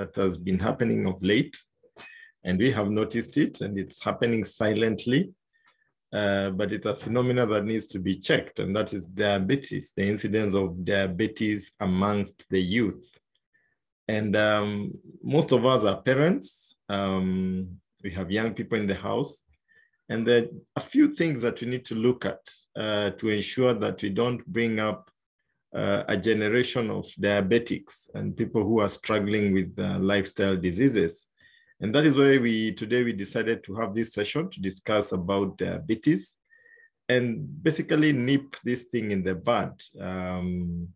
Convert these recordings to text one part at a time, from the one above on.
that has been happening of late, and we have noticed it, and it's happening silently. Uh, but it's a phenomenon that needs to be checked, and that is diabetes, the incidence of diabetes amongst the youth. And um, most of us are parents. Um, we have young people in the house. And there are a few things that we need to look at uh, to ensure that we don't bring up uh, a generation of diabetics and people who are struggling with uh, lifestyle diseases. And that is why we today we decided to have this session to discuss about diabetes and basically nip this thing in the bud. Um,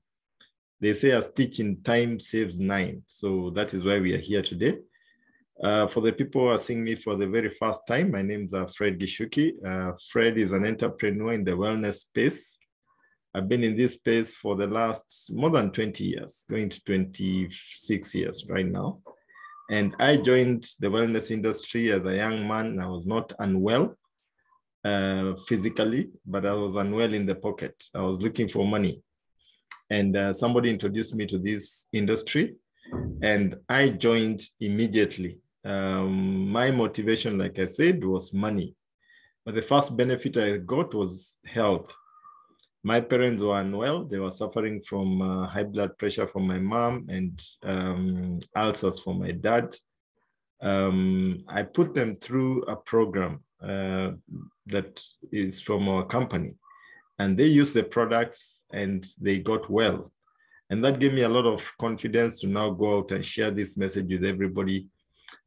they say a stitch in time saves nine. So that is why we are here today. Uh, for the people who are seeing me for the very first time, my name is uh, Fred Gichuki. Uh, Fred is an entrepreneur in the wellness space. I've been in this space for the last more than 20 years, going to 26 years right now. And I joined the wellness industry as a young man. I was not unwell uh, physically, but I was unwell in the pocket. I was looking for money. And uh, somebody introduced me to this industry, and I joined immediately. Um, my motivation, like I said, was money. But the first benefit I got was health. My parents were unwell. They were suffering from uh, high blood pressure from my mom and um, ulcers for my dad. Um, I put them through a program uh, that is from our company, and they used the products and they got well. And that gave me a lot of confidence to now go out and share this message with everybody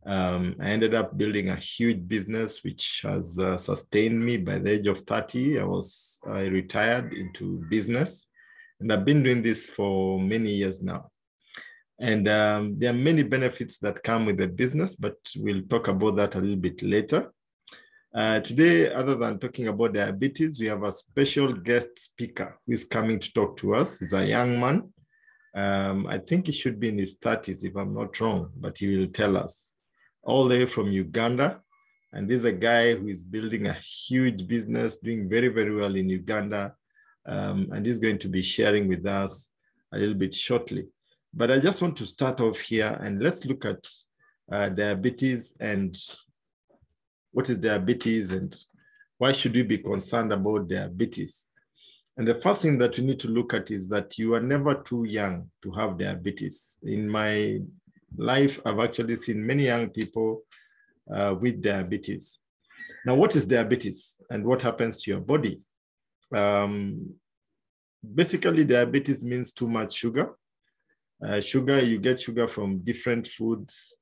um, I ended up building a huge business, which has uh, sustained me. By the age of 30, I was I retired into business, and I've been doing this for many years now. And um, there are many benefits that come with the business, but we'll talk about that a little bit later. Uh, today, other than talking about diabetes, we have a special guest speaker who is coming to talk to us. He's a young man. Um, I think he should be in his 30s, if I'm not wrong, but he will tell us all the way from Uganda. And this is a guy who is building a huge business, doing very, very well in Uganda. Um, and he's going to be sharing with us a little bit shortly. But I just want to start off here and let's look at uh, diabetes and what is diabetes and why should we be concerned about diabetes? And the first thing that we need to look at is that you are never too young to have diabetes. In my life, I've actually seen many young people uh, with diabetes. Now, what is diabetes and what happens to your body? Um, basically, diabetes means too much sugar. Uh, sugar, you get sugar from different foods.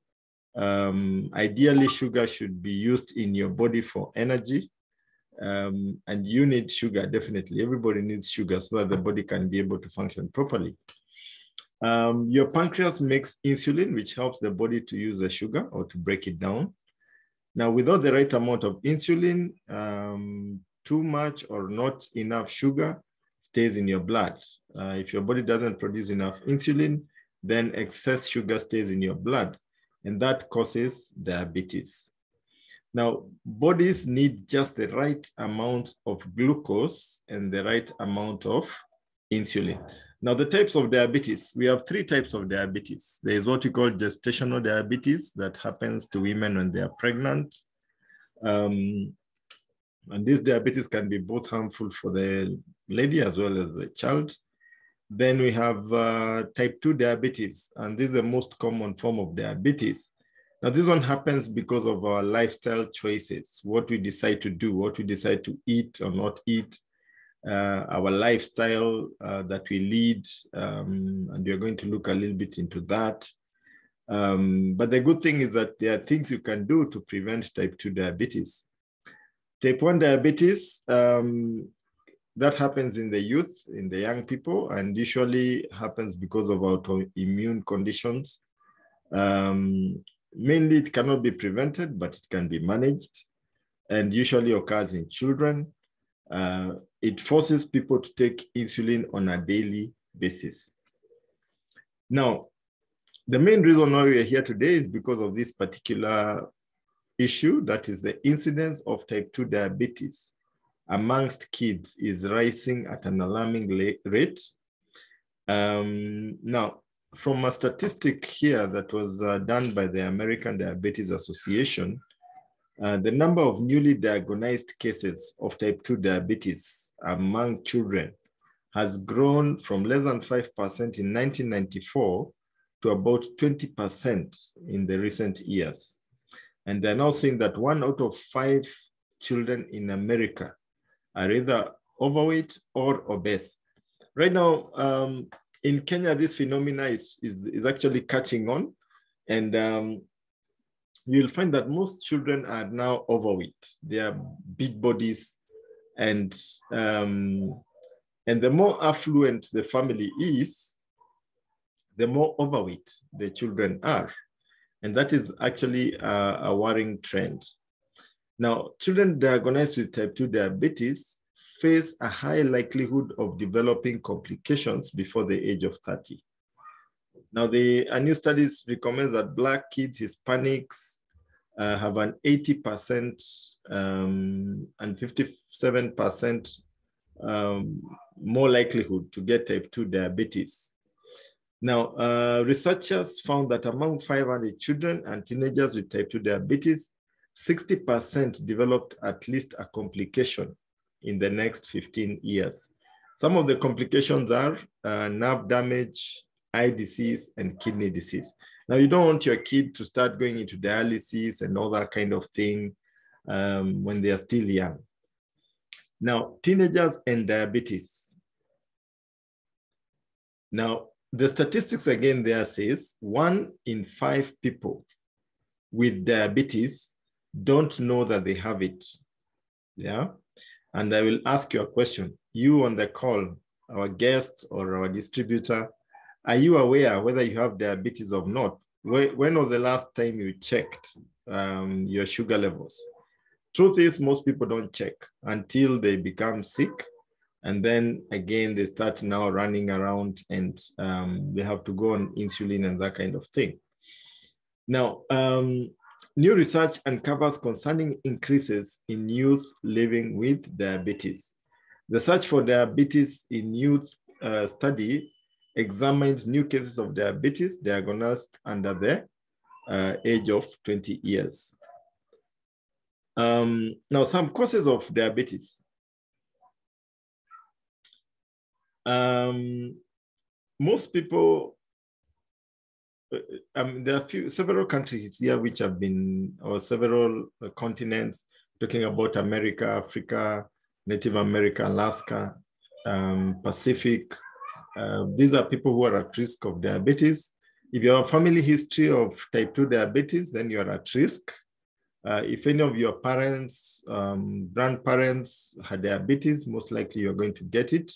Um, ideally, sugar should be used in your body for energy. Um, and you need sugar, definitely. Everybody needs sugar so that the body can be able to function properly. Um, your pancreas makes insulin, which helps the body to use the sugar or to break it down. Now, without the right amount of insulin, um, too much or not enough sugar stays in your blood. Uh, if your body doesn't produce enough insulin, then excess sugar stays in your blood, and that causes diabetes. Now, bodies need just the right amount of glucose and the right amount of insulin. Now, the types of diabetes, we have three types of diabetes. There is what we call gestational diabetes that happens to women when they are pregnant. Um, and this diabetes can be both harmful for the lady as well as the child. Then we have uh, type 2 diabetes, and this is the most common form of diabetes. Now, this one happens because of our lifestyle choices, what we decide to do, what we decide to eat or not eat, our lifestyle uh, that we lead, um, and we're going to look a little bit into that. Um, but the good thing is that there are things you can do to prevent type 2 diabetes. Type 1 diabetes, um, that happens in the youth, in the young people, and usually happens because of autoimmune conditions. Um, mainly, it cannot be prevented, but it can be managed and usually occurs in children. Uh, it forces people to take insulin on a daily basis. Now, the main reason why we are here today is because of this particular issue, that is the incidence of type 2 diabetes amongst kids is rising at an alarming rate. Um, now, from a statistic here that was uh, done by the American Diabetes Association, uh, the number of newly diagnosed cases of type 2 diabetes among children has grown from less than 5% in 1994 to about 20% in the recent years. And they're now saying that one out of five children in America are either overweight or obese. Right now, um, in Kenya, this phenomena is, is, is actually catching on. And um, you'll find that most children are now overweight. They are big bodies. And, um, and the more affluent the family is, the more overweight the children are. And that is actually a, a worrying trend. Now, children diagnosed with type 2 diabetes face a high likelihood of developing complications before the age of 30. Now, the a new studies recommends that Black kids, Hispanics, uh, have an 80% um, and 57% um, more likelihood to get type 2 diabetes. Now, uh, researchers found that among 500 children and teenagers with type 2 diabetes, 60% developed at least a complication in the next 15 years. Some of the complications are uh, nerve damage, eye disease, and kidney disease. Now, you don't want your kid to start going into dialysis and all that kind of thing um, when they are still young. Now, teenagers and diabetes. Now, the statistics again there says one in five people with diabetes don't know that they have it. Yeah. And I will ask you a question. You on the call, our guest or our distributor, are you aware whether you have diabetes or not? When was the last time you checked um, your sugar levels? Truth is, most people don't check until they become sick. And then again, they start now running around and um, they have to go on insulin and that kind of thing. Now, um, New research uncovers concerning increases in youth living with diabetes. The search for diabetes in youth uh, study examined new cases of diabetes diagnosed under the uh, age of 20 years. Um, now, some causes of diabetes. Um, most people uh, um, there are few, several countries here which have been, or several continents, talking about America, Africa, Native America, Alaska, um, Pacific. Uh, these are people who are at risk of diabetes. If you have a family history of type 2 diabetes, then you are at risk. Uh, if any of your parents, um, grandparents had diabetes, most likely you're going to get it.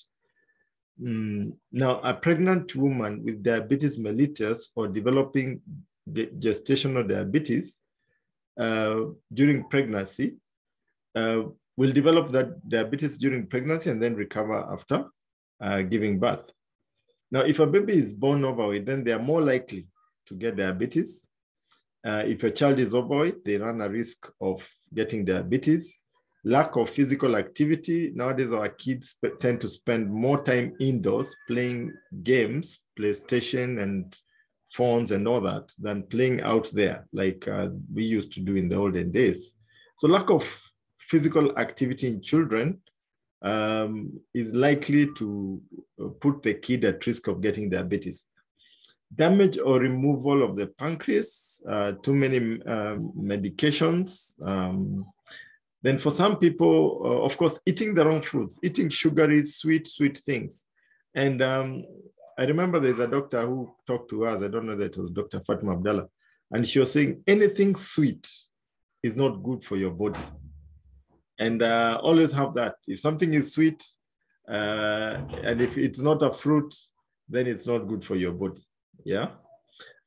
Mm, now, a pregnant woman with diabetes mellitus or developing gestational diabetes uh, during pregnancy uh, will develop that diabetes during pregnancy and then recover after uh, giving birth. Now, if a baby is born overweight, then they are more likely to get diabetes. Uh, if a child is overweight, they run a risk of getting diabetes lack of physical activity. Nowadays, our kids tend to spend more time indoors playing games, PlayStation and phones and all that, than playing out there like uh, we used to do in the olden days. So, lack of physical activity in children um, is likely to uh, put the kid at risk of getting diabetes. Damage or removal of the pancreas, uh, too many um, medications, um, then for some people, uh, of course, eating the wrong foods, eating sugary, sweet, sweet things. And um, I remember there's a doctor who talked to us. I don't know that it was Dr. Fatima Abdallah. And she was saying anything sweet is not good for your body. And uh, always have that. If something is sweet, uh, and if it's not a fruit, then it's not good for your body. Yeah.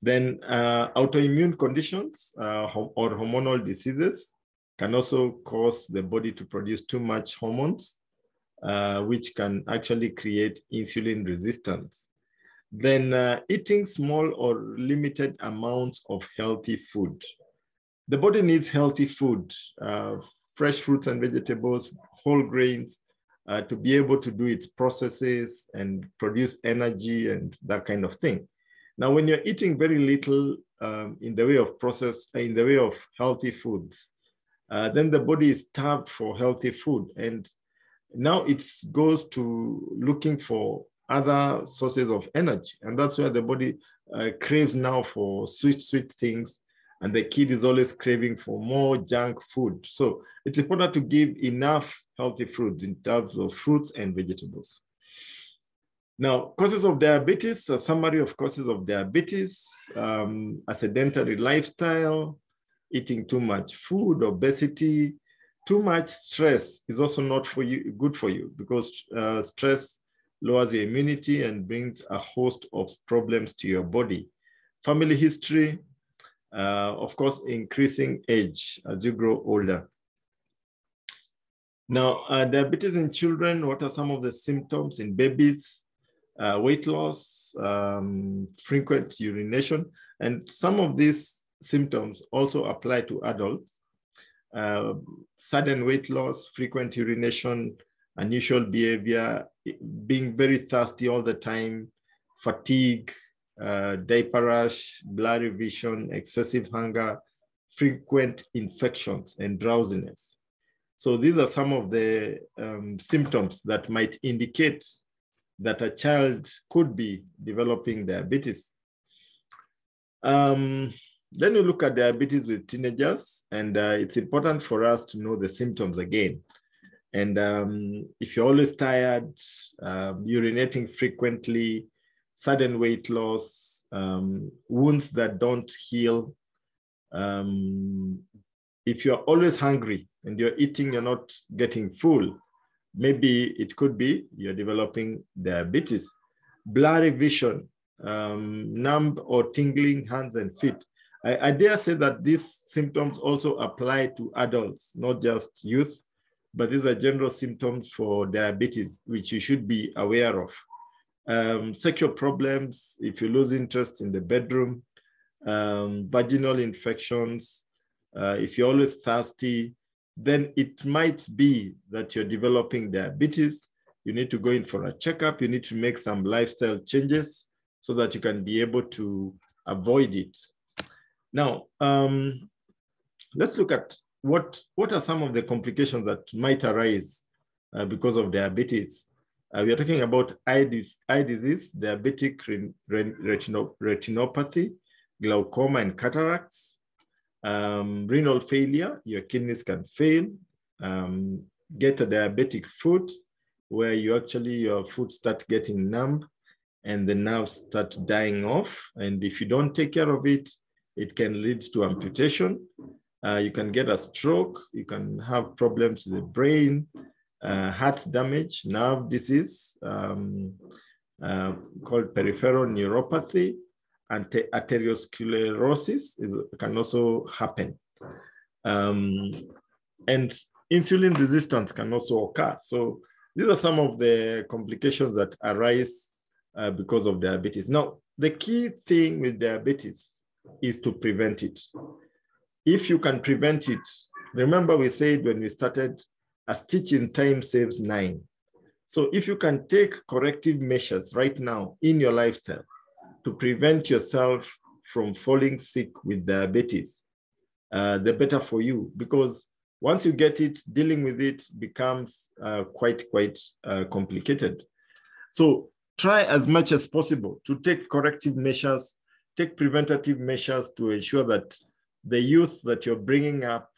Then uh, autoimmune conditions uh, or hormonal diseases can also cause the body to produce too much hormones, uh, which can actually create insulin resistance. Then uh, eating small or limited amounts of healthy food. The body needs healthy food, fresh fruits and vegetables, whole grains, uh, to be able to do its processes and produce energy and that kind of thing. Now, when you're eating very little um, in the way of process, in the way of healthy foods, uh, then the body is starved for healthy food. And now it goes to looking for other sources of energy. And that's where the body uh, craves now for sweet, sweet things. And the kid is always craving for more junk food. So it's important to give enough healthy foods in terms of fruits and vegetables. Now, causes of diabetes, a summary of causes of diabetes, um, a sedentary lifestyle, eating too much food, obesity, too much stress is also not for you good for you because uh, stress lowers your immunity and brings a host of problems to your body. Family history, uh, of course, increasing age as you grow older. Now, uh, diabetes in children, what are some of the symptoms in babies? Uh, weight loss, um, frequent urination, and some of these symptoms also apply to adults. Uh, sudden weight loss, frequent urination, unusual behavior, being very thirsty all the time, fatigue, uh, diaper rash, blurry vision, excessive hunger, frequent infections, and drowsiness. So these are some of the um, symptoms that might indicate that a child could be developing diabetes. Um, then we look at diabetes with teenagers, and uh, it's important for us to know the symptoms again. And um, if you're always tired, uh, urinating frequently, sudden weight loss, um, wounds that don't heal, um, if you're always hungry and you're eating, you're not getting full, maybe it could be you're developing diabetes. Blurry vision, um, numb or tingling hands and feet. I, I, dare say that these symptoms also apply to adults, not just youth, but these are general symptoms for diabetes, which you should be aware of. Um, sexual problems, if you lose interest in the bedroom, um, vaginal infections, uh, if you're always thirsty, then it might be that you're developing diabetes. You need to go in for a checkup. You need to make some lifestyle changes so that you can be able to avoid it. Now, um, let's look at what, what are some of the complications that might arise uh, because of diabetes. Uh, we are talking about eye, dis eye disease, diabetic retinopathy, glaucoma, and cataracts, um, renal failure, your kidneys can fail, um, get a diabetic foot where you actually, your foot start getting numb and the nerves start dying off. And if you don't take care of it, it can lead to amputation. Uh, you can get a stroke. You can have problems with the brain, uh, heart damage, nerve disease um, uh, called peripheral neuropathy, and arteriosclerosis is, can also happen. Um, and insulin resistance can also occur. So these are some of the complications that arise uh, because of diabetes. Now, the key thing with diabetes is to prevent it. If you can prevent it, remember we said when we started, a stitch in time saves nine. So if you can take corrective measures right now in your lifestyle, to prevent yourself from falling sick with diabetes, uh, the better for you. Because once you get it, dealing with it becomes uh, quite, quite uh, complicated. So try as much as possible to take corrective measures, take preventative measures to ensure that the youth that you're bringing up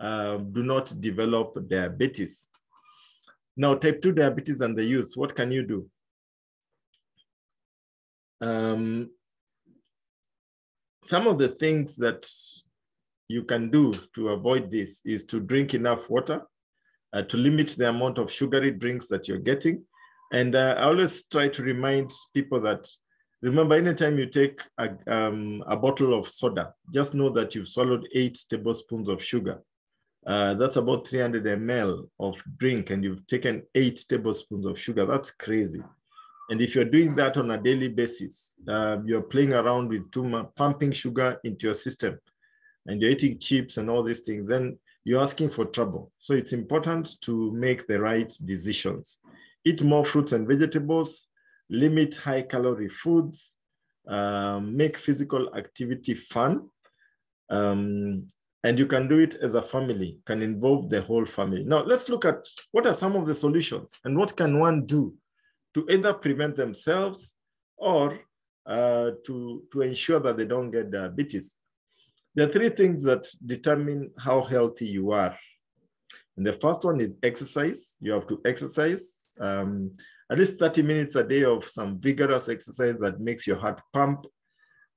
uh, do not develop diabetes. Now, type 2 diabetes and the youth, what can you do? Um, some of the things that you can do to avoid this is to drink enough water, uh, to limit the amount of sugary drinks that you're getting. And uh, I always try to remind people that remember, anytime you take a, um, a, bottle of soda, just know that you've swallowed eight tablespoons of sugar. Uh, that's about 300 ml of drink, and you've taken eight tablespoons of sugar. That's crazy. And if you're doing that on a daily basis, uh, you're playing around with much, pumping sugar into your system, and you're eating chips and all these things, then you're asking for trouble. So it's important to make the right decisions. Eat more fruits and vegetables, limit high calorie foods, um, make physical activity fun. Um, and you can do it as a family, can involve the whole family. Now, let's look at what are some of the solutions and what can one do to either prevent themselves or uh, to, to ensure that they don't get diabetes. There are three things that determine how healthy you are. And the first one is exercise. You have to exercise um, at least 30 minutes a day of some vigorous exercise that makes your heart pump.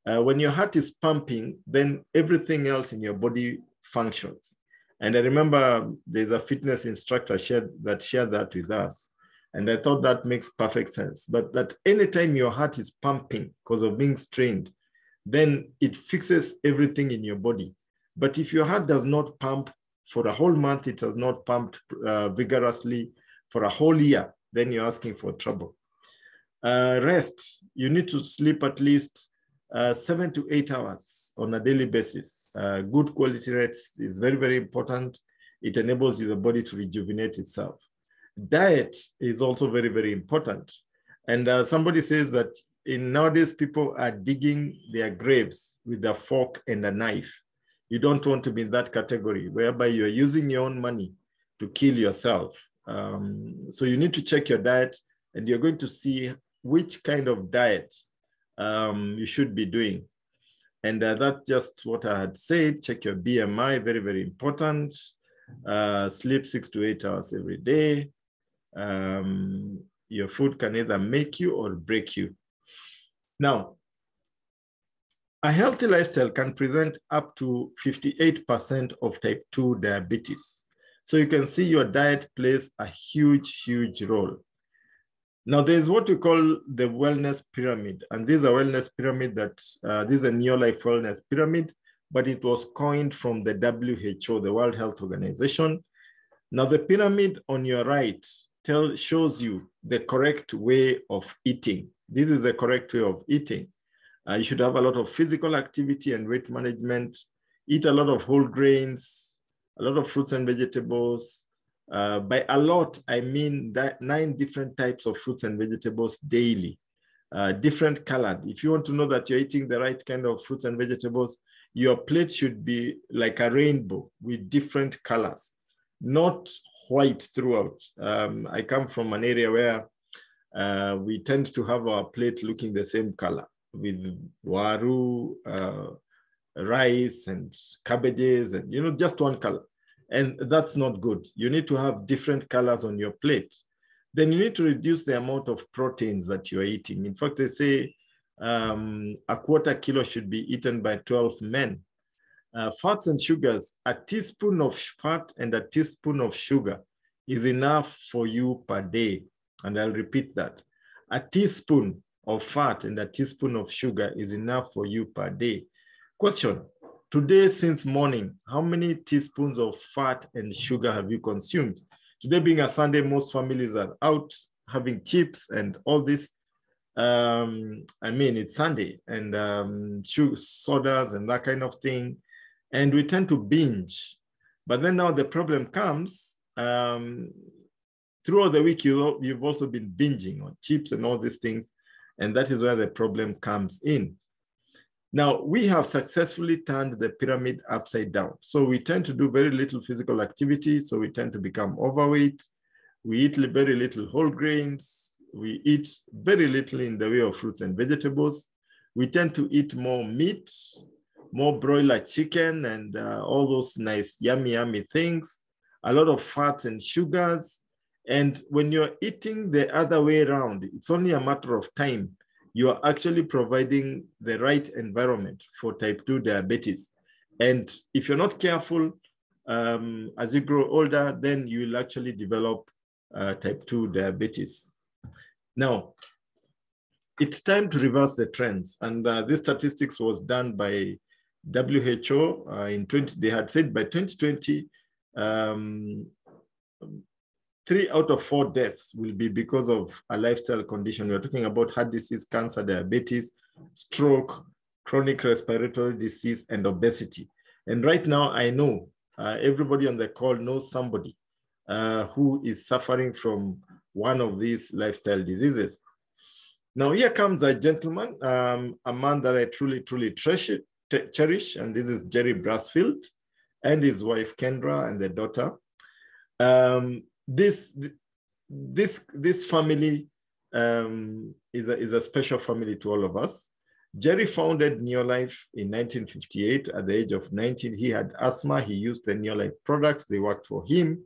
Uh, when your heart is pumping, then everything else in your body functions. And I remember there's a fitness instructor shared, that shared that with us. And I thought that makes perfect sense. But that anytime your heart is pumping because of being strained, then it fixes everything in your body. But if your heart does not pump for a whole month, it has not pumped uh, vigorously for a whole year, then you're asking for trouble. Uh, rest, you need to sleep at least uh, seven to eight hours on a daily basis. Uh, good quality rest is very, very important. It enables the body to rejuvenate itself. Diet is also very, very important. And uh, somebody says that in nowadays people are digging their graves with a fork and a knife. You don't want to be in that category whereby you're using your own money to kill yourself. Um, so you need to check your diet and you're going to see which kind of diet um, you should be doing. And uh, that's just what I had said. Check your BMI, very, very important. Uh, sleep six to eight hours every day. Um, your food can either make you or break you. Now, a healthy lifestyle can prevent up to 58% of type 2 diabetes. So you can see your diet plays a huge, huge role. Now there's what we call the wellness pyramid. And this is a wellness pyramid that, uh, this is a new life wellness pyramid, but it was coined from the WHO, the World Health Organization. Now the pyramid on your right tell, shows you the correct way of eating. This is the correct way of eating. Uh, you should have a lot of physical activity and weight management, eat a lot of whole grains, a lot of fruits and vegetables, uh, by a lot, I mean that nine different types of fruits and vegetables daily, uh, different colored. If you want to know that you're eating the right kind of fruits and vegetables, your plate should be like a rainbow with different colors, not white throughout. Um, I come from an area where uh, we tend to have our plate looking the same color with waru, uh, rice and cabbages and, you know, just one color. And that's not good. You need to have different colors on your plate. Then you need to reduce the amount of proteins that you're eating. In fact, they say um, a quarter kilo should be eaten by 12 men. Uh, fats and sugars, a teaspoon of fat and a teaspoon of sugar is enough for you per day. And I'll repeat that. A teaspoon of fat and a teaspoon of sugar is enough for you per day. Question, Today, since morning, how many teaspoons of fat and sugar have you consumed? Today being a Sunday, most families are out having chips and all this. Um, I mean, it's Sunday and um, sugar, sodas and that kind of thing. And we tend to binge. But then now the problem comes um, throughout the week, you, you've also been binging on chips and all these things. And that is where the problem comes in. Now, we have successfully turned the pyramid upside down. So we tend to do very little physical activity. So we tend to become overweight. We eat very little whole grains. We eat very little in the way of fruits and vegetables. We tend to eat more meat, more broiler chicken and uh, all those nice yummy, yummy things, a lot of fats and sugars. And when you're eating the other way around, it's only a matter of time you are actually providing the right environment for type 2 diabetes. And if you're not careful, um, as you grow older, then you will actually develop uh, type 2 diabetes. Now, it's time to reverse the trends. And uh, this statistics was done by WHO uh, in 20, they had said by 2020, um, three out of four deaths will be because of a lifestyle condition. We're talking about heart disease, cancer, diabetes, stroke, chronic respiratory disease, and obesity. And right now, I know uh, everybody on the call knows somebody uh, who is suffering from one of these lifestyle diseases. Now here comes a gentleman, um, a man that I truly, truly cherish, and this is Jerry Brassfield and his wife Kendra and their daughter. Um, this, this, this family um, is, a, is a special family to all of us. Jerry founded Neolife in 1958 at the age of 19. He had asthma. He used the Neolife products. They worked for him.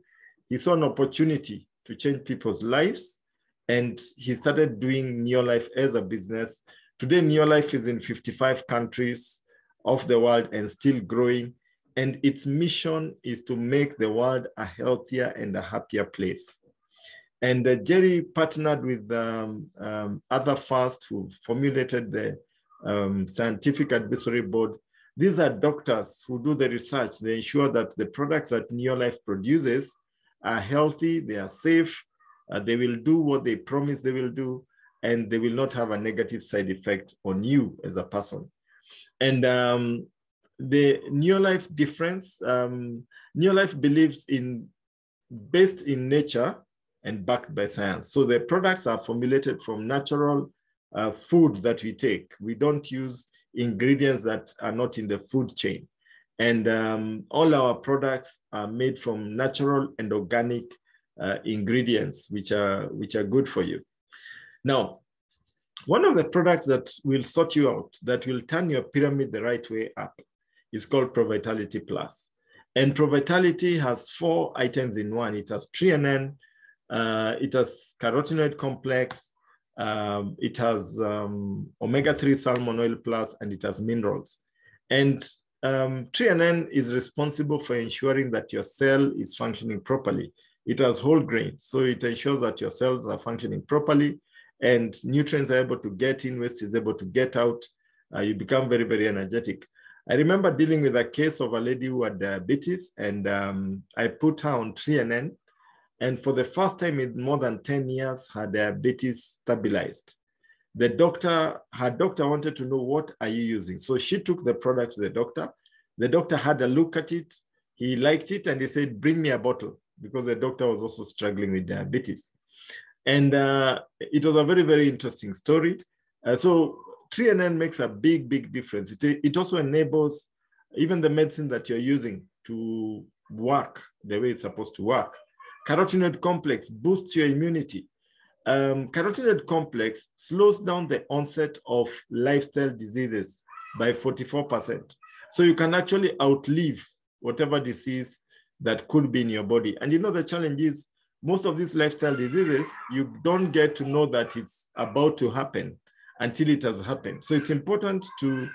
He saw an opportunity to change people's lives and he started doing Neolife as a business. Today, Neolife is in 55 countries of the world and still growing. And its mission is to make the world a healthier and a happier place. And uh, Jerry partnered with um, um, Arthur Furst who formulated the um, scientific advisory board. These are doctors who do the research. They ensure that the products that Neolife produces are healthy, they are safe, uh, they will do what they promise they will do, and they will not have a negative side effect on you as a person. And um, the Neolife difference, um, Neolife believes in based in nature and backed by science. So the products are formulated from natural uh, food that we take. We don't use ingredients that are not in the food chain. And um, all our products are made from natural and organic uh, ingredients, which are, which are good for you. Now, one of the products that will sort you out, that will turn your pyramid the right way up, is called ProVitality Plus. And ProVitality has four items in one. It has Tre-en-en, uh, it has carotenoid complex, um, it has um, omega-3 salmon oil plus, and it has minerals. And um, Tre-en-en is responsible for ensuring that your cell is functioning properly. It has whole grains, so it ensures that your cells are functioning properly and nutrients are able to get in, waste is able to get out. Uh, you become very, very energetic. I remember dealing with a case of a lady who had diabetes and um, I put her on Tre-en-en and for the first time in more than 10 years, her diabetes stabilized. The doctor, her doctor wanted to know what are you using? So she took the product to the doctor. The doctor had a look at it. He liked it and he said, bring me a bottle because the doctor was also struggling with diabetes. And uh, it was a very, very interesting story. Uh, so Tre-en-en makes a big, big difference. It, it also enables even the medicine that you're using to work the way it's supposed to work. Carotenoid complex boosts your immunity. Um, carotenoid complex slows down the onset of lifestyle diseases by 44%. So you can actually outlive whatever disease that could be in your body. And you know, the challenge is most of these lifestyle diseases, you don't get to know that it's about to happen until it has happened. So it's important to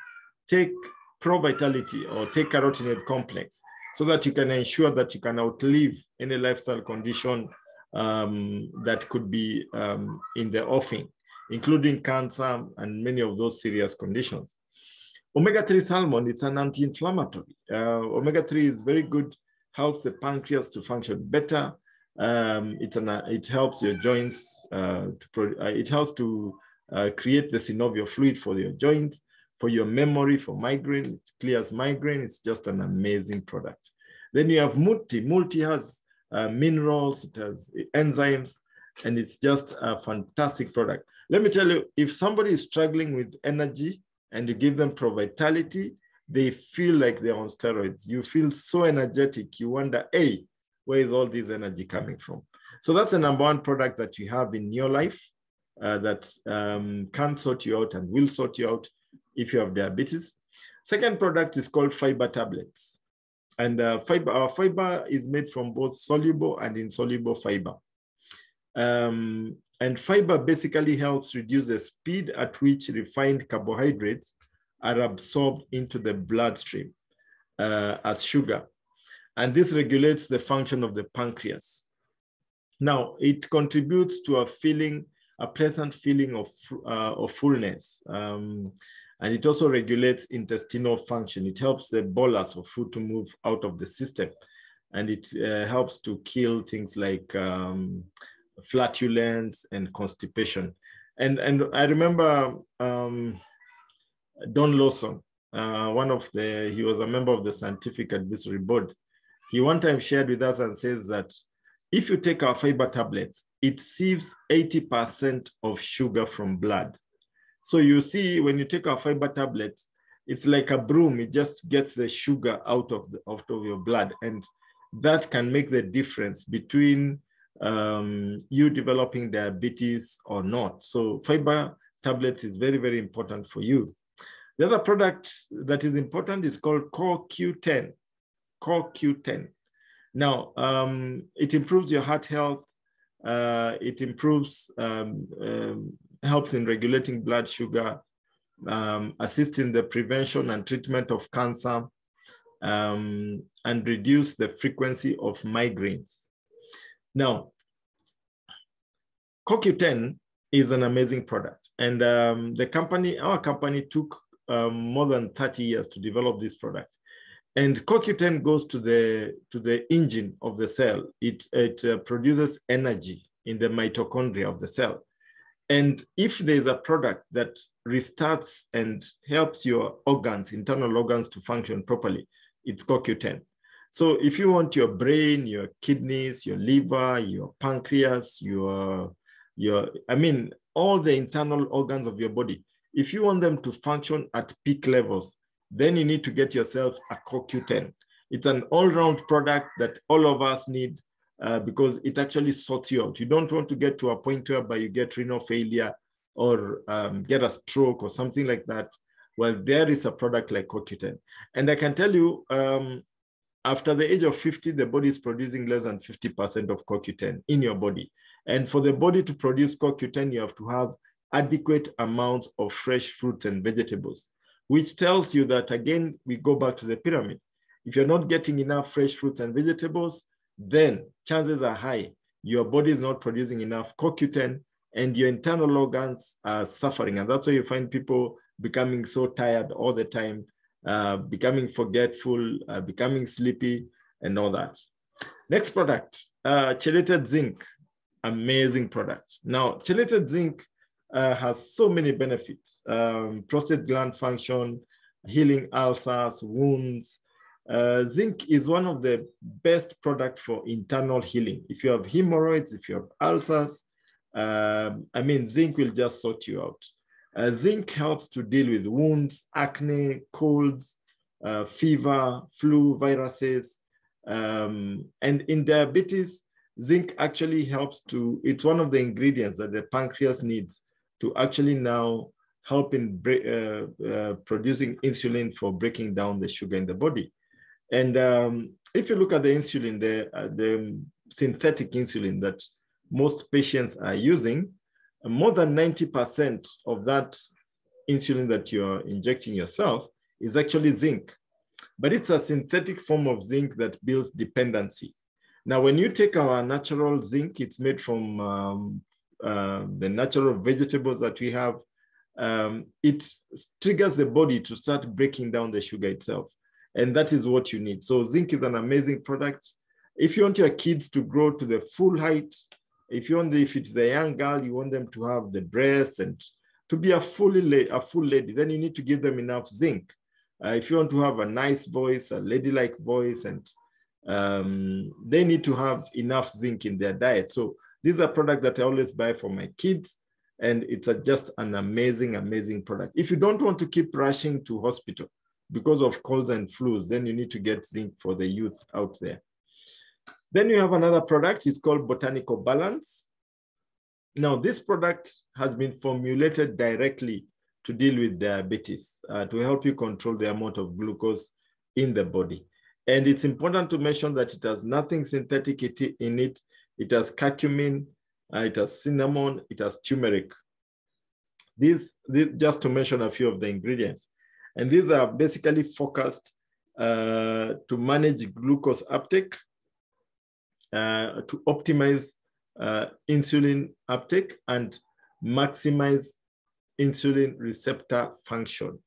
take Pro Vitality or take carotenoid complex so that you can ensure that you can outlive any lifestyle condition um, that could be um, in the offing, including cancer and many of those serious conditions. Omega-3 salmon, it's an anti-inflammatory. Uh, Omega-3 is very good, helps the pancreas to function better. Um, an, it helps your joints, uh, to, uh, it helps to uh, create the synovial fluid for your joints for your memory, for migraine, it clears migraine. It's just an amazing product. Then you have Multi. Multi has uh, minerals, it has enzymes, and it's just a fantastic product. Let me tell you, if somebody is struggling with energy and you give them Pro Vitality, they feel like they're on steroids. You feel so energetic. You wonder, hey, where is all this energy coming from? So that's the number one product that you have in your life uh, that um, can sort you out and will sort you out if you have diabetes. Second product is called fiber tablets. And uh, fiber, our fiber is made from both soluble and insoluble fiber. Um, and fiber basically helps reduce the speed at which refined carbohydrates are absorbed into the bloodstream uh, as sugar. And this regulates the function of the pancreas. Now, it contributes to a feeling, a pleasant feeling of, uh, of fullness. Um, and it also regulates intestinal function. It helps the bolus of food to move out of the system. And it uh, helps to kill things like um, flatulence and constipation. And, and I remember um, Don Lawson, uh, one of the, he was a member of the scientific advisory board. He one time shared with us and says that if you take our fiber tablets, it sieves 80% of sugar from blood So you see, when you take our fiber tablets, it's like a broom. It just gets the sugar out of the out of your blood, and that can make the difference between um, you developing diabetes or not. So fiber tablets is very very important for you. The other product that is important is called CoQ10. CoQ10. Now, um, it improves your heart health. Uh, it improves, um, um, helps in regulating blood sugar, um, assists in the prevention and treatment of cancer, um, and reduce the frequency of migraines. Now, CoQ10 is an amazing product. And um, the company, our company took more than 30 years to develop this product. And CoQ10 goes to the, to the engine of the cell. It, it uh, produces energy in the mitochondria of the cell. And if there's a product that restarts and helps your organs, internal organs to function properly, it's CoQ10. So if you want your brain, your kidneys, your liver, your pancreas, your, your, I mean, all the internal organs of your body, if you want them to function at peak levels, then you need to get yourself a CoQ10. It's an all-round product that all of us need uh, because it actually sorts you out. You don't want to get to a point whereby you get renal failure or um, get a stroke or something like that. Well, there is a product like CoQ10. And I can tell you, um, after the age of 50, the body is producing less than 50% of CoQ10 in your body. And for the body to produce CoQ10, you have to have adequate amounts of fresh fruits and vegetables, which tells you that, again, we go back to the pyramid. If you're not getting enough fresh fruits and vegetables, then chances are high your body is not producing enough CoQ10 and your internal organs are suffering. And that's why you find people becoming so tired all the time, uh, becoming forgetful, uh, becoming sleepy, and all that. Next product, uh, chelated zinc, amazing product. Now, chelated zinc uh, has so many benefits, um, prostate gland function, healing ulcers, wounds, uh, zinc is one of the best product for internal healing. If you have hemorrhoids, if you have ulcers, uh, I mean, zinc will just sort you out. Uh, zinc helps to deal with wounds, acne, colds, uh, fever, flu, viruses. Um, and in diabetes, zinc actually helps to, it's one of the ingredients that the pancreas needs to actually now help in uh, uh, producing insulin for breaking down the sugar in the body. And um, if you look at the insulin, the, uh, the synthetic insulin that most patients are using, more than 90% of that insulin that you're injecting yourself is actually zinc. But it's a synthetic form of zinc that builds dependency. Now, when you take our natural zinc, it's made from um, uh, the natural vegetables that we have. Um, it triggers the body to start breaking down the sugar itself. And that is what you need. So zinc is an amazing product. If you want your kids to grow to the full height, if you want, the, if it's a young girl, you want them to have the breasts and to be a fully a full lady, then you need to give them enough zinc. Uh, if you want to have a nice voice, a ladylike voice, and um, they need to have enough zinc in their diet. So these are products that I always buy for my kids, and it's a, just an amazing, amazing product. If you don't want to keep rushing to hospital, because of colds and flus, then you need to get zinc for the youth out there. Then you have another product, it's called Botanical Balance. Now, this product has been formulated directly to deal with diabetes, uh, to help you control the amount of glucose in the body. And it's important to mention that it has nothing synthetic in it. It has curcumin, uh, it has cinnamon, it has turmeric. These, this, just to mention a few of the ingredients. And these are basically focused uh, to manage glucose uptake, uh, to optimize uh, insulin uptake and maximize insulin receptor function.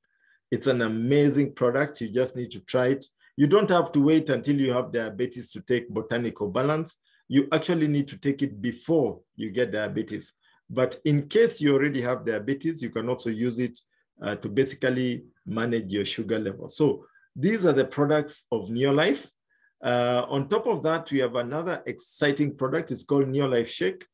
It's an amazing product. You just need to try it. You don't have to wait until you have diabetes to take botanical balance. You actually need to take it before you get diabetes. But in case you already have diabetes, you can also use it uh, to basically manage your sugar level. So these are the products of Neolife. Uh, on top of that, we have another exciting product. It's called Neolife Shake.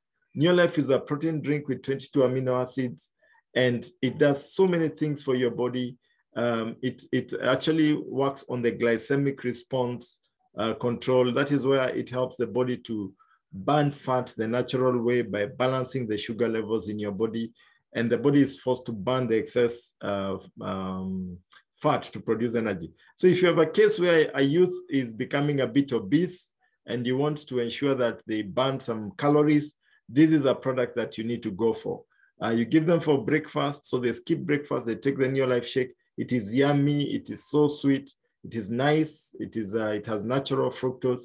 Neolife is a protein drink with 22 amino acids. And it does so many things for your body. Um, it, it actually works on the glycemic response uh, control. That is where it helps the body to burn fat the natural way by balancing the sugar levels in your body. And the body is forced to burn the excess of um, fat to produce energy. So if you have a case where a youth is becoming a bit obese and you want to ensure that they burn some calories, this is a product that you need to go for. Uh, you give them for breakfast, so they skip breakfast, they take the Neolife shake. It is yummy, it is so sweet, it is nice, it is uh, it has natural fructose,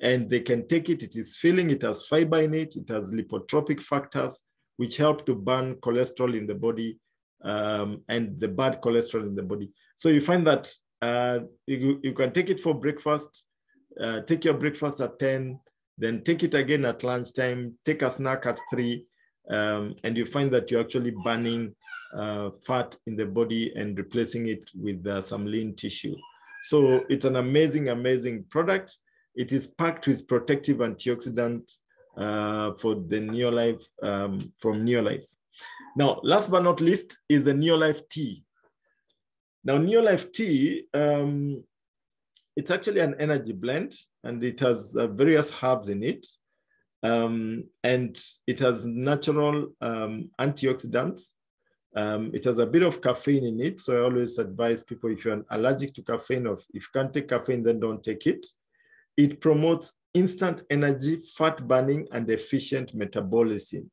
and they can take it. It is filling, it has fiber in it, it has lipotropic factors, which help to burn cholesterol in the body um, and the bad cholesterol in the body. So you find that uh, you, you can take it for breakfast, uh, take your breakfast at 10, then take it again at lunchtime, take a snack at three, um, and you find that you're actually burning uh, fat in the body and replacing it with uh, some lean tissue. So it's an amazing, amazing product. It is packed with protective antioxidants uh, for the Neolife um, from Neolife. Now, last but not least is the Neolife tea. Now, Neolife tea, um, it's actually an energy blend and it has uh, various herbs in it. Um, and it has natural um, antioxidants. Um, it has a bit of caffeine in it. So I always advise people if you're allergic to caffeine or if you can't take caffeine, then don't take it. It promotes instant energy, fat burning, and efficient metabolism.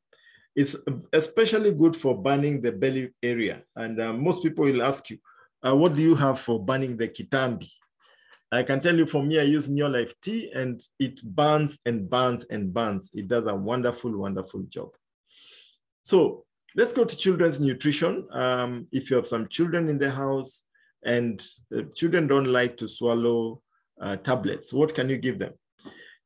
It's especially good for burning the belly area. And uh, most people will ask you, uh, what do you have for burning the kitambi? I can tell you for me, I use Neolife tea and it burns and burns and burns. It does a wonderful, wonderful job. So let's go to children's nutrition. Um, if you have some children in the house and uh, children don't like to swallow uh, tablets, what can you give them?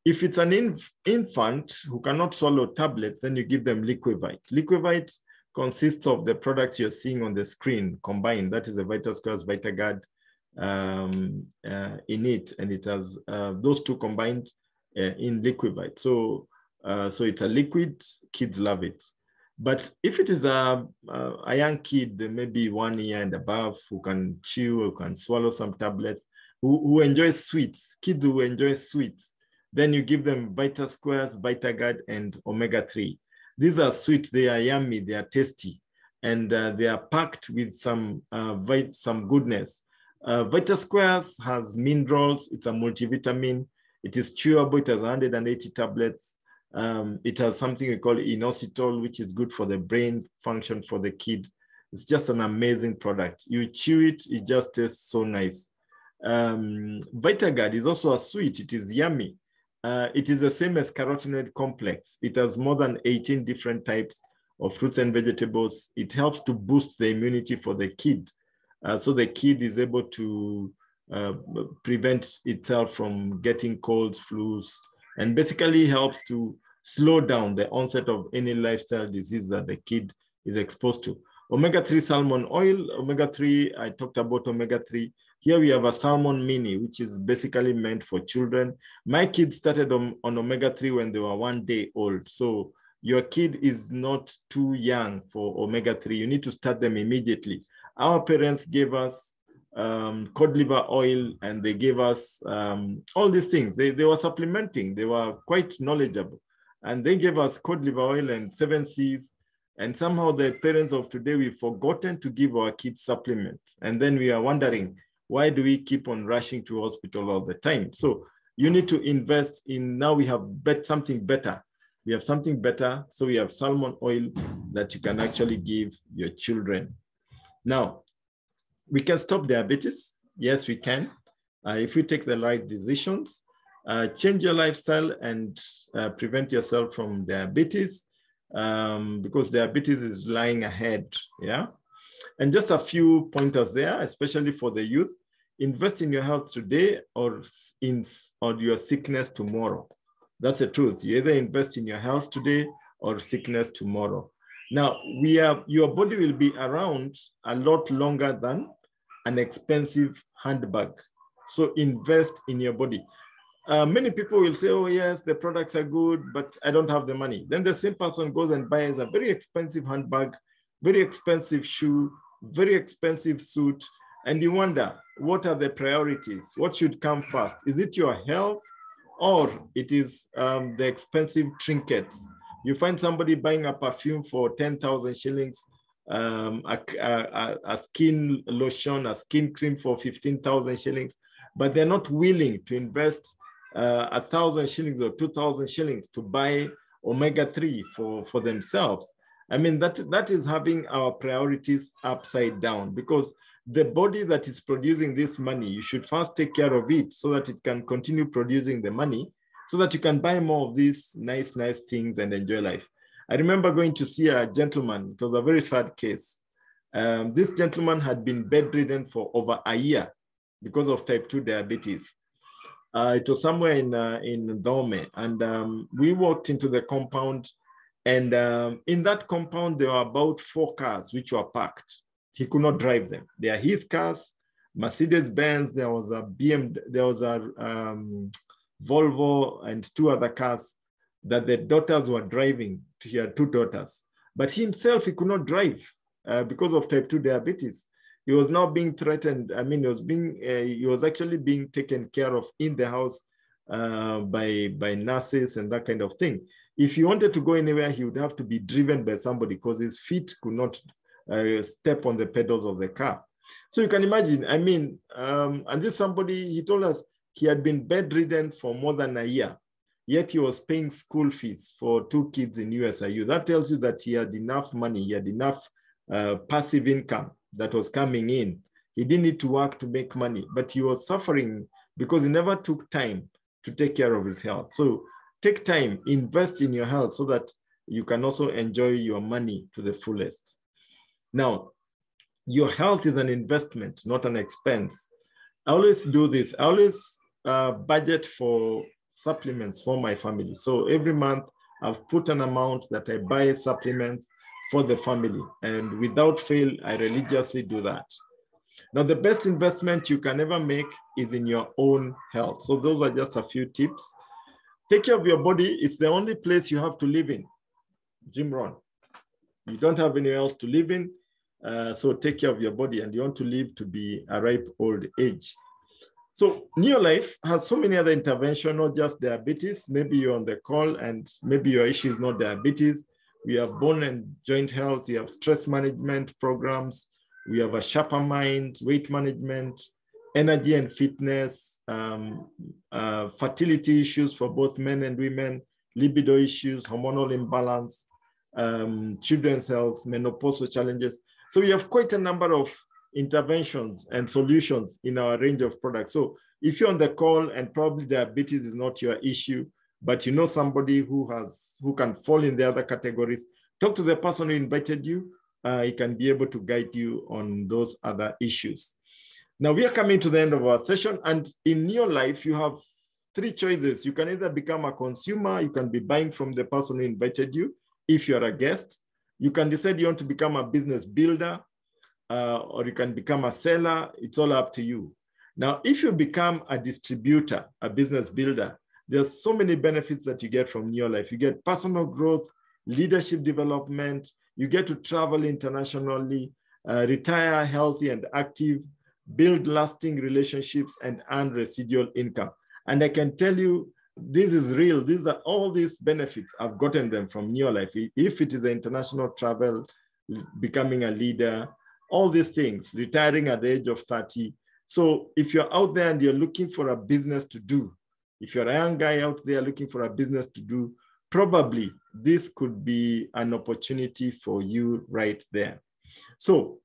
If it's an inf infant who cannot swallow tablets, then you give them Liquivite. Liquivite consists of the products you're seeing on the screen combined. That is a VitaSquares, VitaGuard, um, uh, in it, and it has uh, those two combined uh, in Liquivite. So, uh, so it's a liquid. Kids love it. But if it is a, a young kid, maybe one year and above, who can chew, who can swallow some tablets, who, who enjoys sweets, kids who enjoy sweets, then you give them VitaSquares, VitaGuard, and Omega-3. These are sweets, they are yummy, they are tasty, and uh, they are packed with some, uh, some goodness. Uh, VitaSquares has minerals. It's a multivitamin. It is chewable. It has 180 tablets. Um, it has something we call inositol, which is good for the brain function for the kid. It's just an amazing product. You chew it, it just tastes so nice. Um, VitaGuard is also a sweet. It is yummy. Uh, it is the same as carotenoid complex. It has more than 18 different types of fruits and vegetables. It helps to boost the immunity for the kid. Uh, so the kid is able to uh, prevent itself from getting colds, flus, and basically helps to slow down the onset of any lifestyle disease that the kid is exposed to. Omega-3 salmon oil, omega-3, I talked about omega-3. Here we have a salmon mini, which is basically meant for children. My kids started on, on omega-3 when they were one day old. So your kid is not too young for omega-3. You need to start them immediately. Our parents gave us um, cod liver oil and they gave us um, all these things. They, they were supplementing, they were quite knowledgeable. And they gave us cod liver oil and Seven Seas. And somehow the parents of today, we've forgotten to give our kids supplements. And then we are wondering, why do we keep on rushing to hospital all the time? So you need to invest in, now we have bet something better. We have something better. So we have salmon oil that you can actually give your children. Now, we can stop diabetes. Yes, we can. Uh, if you take the right decisions, uh, change your lifestyle and uh, prevent yourself from diabetes um, because diabetes is lying ahead. Yeah. And just a few pointers there, especially for the youth. Invest in your health today or in or your sickness tomorrow. That's the truth. You either invest in your health today or sickness tomorrow. Now, we are, your body will be around a lot longer than an expensive handbag. So invest in your body. Uh, many people will say, oh yes, the products are good, but I don't have the money. Then the same person goes and buys a very expensive handbag very expensive shoe, very expensive suit, and you wonder, what are the priorities? What should come first? Is it your health or it is um, the expensive trinkets? You find somebody buying a perfume for 10,000 shillings, um, a, a, a, skin lotion, a skin cream for 15,000 shillings, but they're not willing to invest uh, a thousand shillings or 2,000 shillings to buy omega-3 for, for themselves. I mean, that, that is having our priorities upside down because the body that is producing this money, you should first take care of it so that it can continue producing the money so that you can buy more of these nice, nice things and enjoy life. I remember going to see a gentleman, it was a very sad case. Um, this gentleman had been bedridden for over a year because of type 2 diabetes. Uh, it was somewhere in, uh, in Dome, and um, we walked into the compound, and um, in that compound, there were about four cars which were parked he could not drive them. They are his cars, Mercedes Benz, there was a BM, there was a um, Volvo and two other cars that the daughters were driving. He had two daughters, but himself, he could not drive uh, because of type 2 diabetes. He was now being threatened. I mean, he was being, uh, he was actually being taken care of in the house uh, by, by nurses and that kind of thing. If he wanted to go anywhere, he would have to be driven by somebody because his feet could not uh, step on the pedals of the car. So you can imagine, I mean, um, and this somebody, he told us he had been bedridden for more than a year, yet he was paying school fees for two kids in USIU. That tells you that he had enough money, he had enough uh, passive income that was coming in. He didn't need to work to make money, but he was suffering because he never took time to take care of his health. So take time, invest in your health so that you can also enjoy your money to the fullest. Now, your health is an investment, not an expense. I always do this. I always uh, budget for supplements for my family. So every month I've put an amount that I buy supplements for the family. And without fail, I religiously do that. Now, the best investment you can ever make is in your own health. So those are just a few tips. Take care of your body. It's the only place you have to live in. Jim Rohn. You don't have anywhere else to live in. Uh, so take care of your body and you want to live to be a ripe old age. So Neolife has so many other interventions, not just diabetes. Maybe you're on the call and maybe your issue is not diabetes. We have bone and joint health. We have stress management programs. We have a sharper mind, weight management, energy and fitness, um, uh, fertility issues for both men and women, libido issues, hormonal imbalance, um, children's health, menopausal challenges. So we have quite a number of interventions and solutions in our range of products. So if you're on the call and probably diabetes is not your issue, but you know somebody who has who can fall in the other categories, talk to the person who invited you. Uh, he can be able to guide you on those other issues. Now we are coming to the end of our session, and in your life you have three choices. You can either become a consumer, you can be buying from the person who invited you, if you're a guest, you can decide you want to become a business builder uh, or you can become a seller. It's all up to you. Now, if you become a distributor, a business builder, there's so many benefits that you get from Neolife. You get personal growth, leadership development, you get to travel internationally, uh, retire healthy and active, build lasting relationships, and earn residual income. And I can tell you, this is real. These are all these benefits. I've gotten them from Neolife. If it is international travel, becoming a leader, all these things, retiring at the age of 30. So if you're out there and you're looking for a business to do, if you're a young guy out there looking for a business to do, probably this could be an opportunity for you right there. So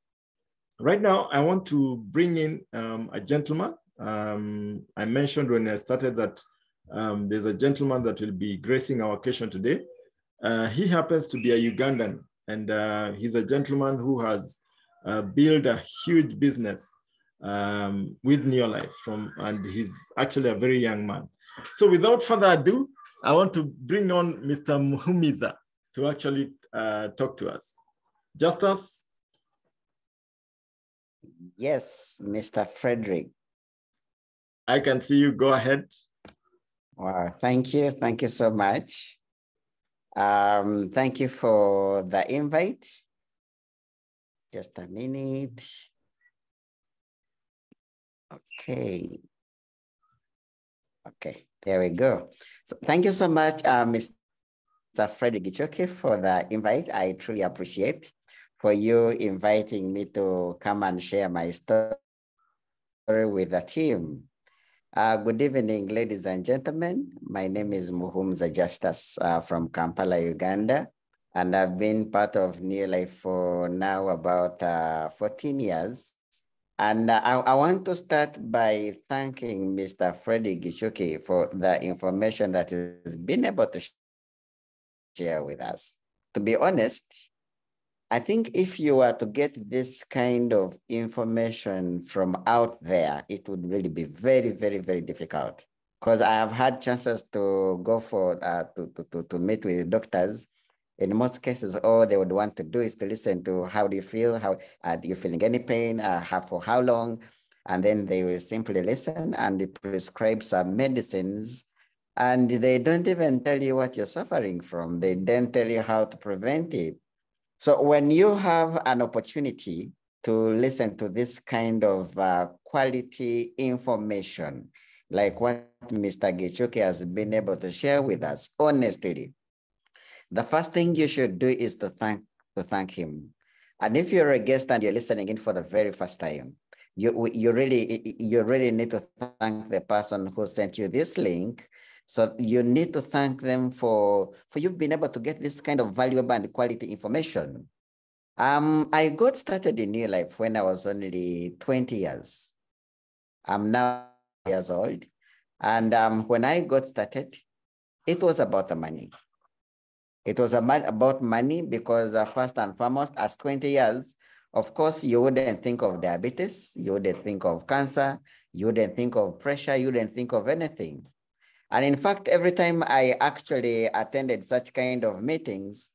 right now, I want to bring in um, a gentleman. Um, I mentioned when I started that um, there's a gentleman that will be gracing our occasion today. Uh, he happens to be a Ugandan, and uh, he's a gentleman who has uh, built a huge business um, with Neolife from, and he's actually a very young man. So without further ado, I want to bring on Mr. Muhumiza to actually uh, talk to us. Justus? Yes, Mr. Frederick. I can see you. Go ahead. Wow, thank you. Thank you so much. Um, thank you for the invite. Just a minute. Okay. Okay, there we go. So thank you so much, uh, Mr. Frederick Gichuki for the invite. I truly appreciate for you inviting me to come and share my story with the team. Uh, good evening, ladies and gentlemen. My name is Muhumiza Justus uh, from Kampala, Uganda, and I've been part of Neolife for now about uh, 14 years. And uh, I, I, want to start by thanking Mr. Freddie Gichuki for the information that he's been able to share with us. To be honest, I think if you were to get this kind of information from out there, it would really be very, very, very difficult. Because I have had chances to go for uh, to, to, to, to meet with doctors. In most cases, all they would want to do is to listen to how do you feel, how are you feeling any pain, uh, how, for how long, and then they will simply listen and prescribe some medicines and they don't even tell you what you're suffering from. They don't tell you how to prevent it. So when you have an opportunity to listen to this kind of uh, quality information, like what Mr. Gichuki has been able to share with us, honestly, the first thing you should do is to thank to thank him. And if you're a guest and you're listening in for the very first time, you you really you really need to thank the person who sent you this link so you need to thank them for, for you've been able to get this kind of valuable and quality information. Um, I got started in Neolife when I was only 20 years. I'm now years old. And um, when I got started, it was about the money. It was about money because uh, first and foremost, as 20 years, of course, you wouldn't think of diabetes, you wouldn't think of cancer, you wouldn't think of pressure, you wouldn't think of anything. And in fact, every time I actually attended such kind of meetings,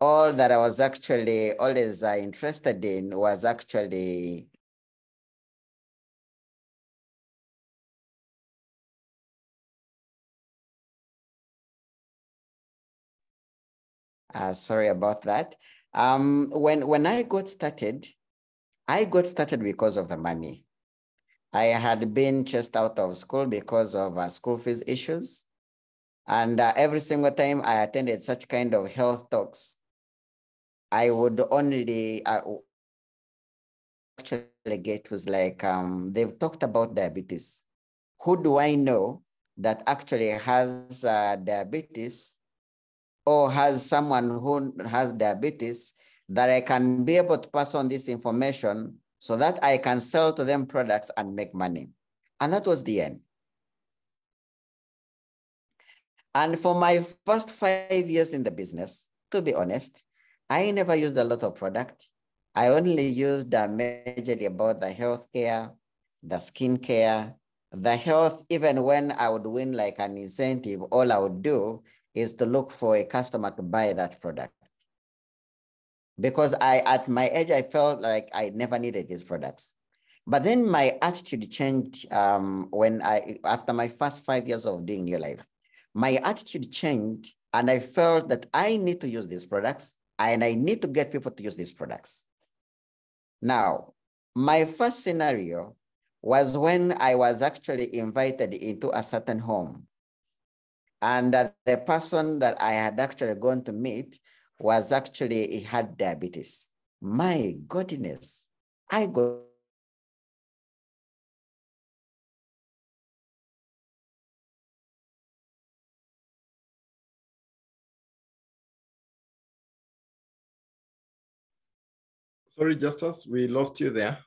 all that I was actually always uh, interested in was actually Uh, sorry about that. Um, when, when I got started, I got started because of the money. I had been chased out of school because of uh, school fees issues. And uh, every single time I attended such kind of health talks, I would only uh, actually get was like, um, they've talked about diabetes. Who do I know that actually has uh, diabetes or has someone who has diabetes that I can be able to pass on this information so that I can sell to them products and make money. And that was the end. And for my first five years in the business, to be honest, I never used a lot of product. I only used uh, majorly about the healthcare, the skincare, the health, even when I would win like an incentive, all I would do is to look for a customer to buy that product because I, at my age, I felt like I never needed these products. But then my attitude changed um, when I, after my first five years of doing Neolife, my attitude changed and I felt that I need to use these products and I need to get people to use these products. Now, my first scenario was when I was actually invited into a certain home. And uh, the person that I had actually gone to meet was actually, he had diabetes. My goodness, I got Sorry, Justus, we lost you there.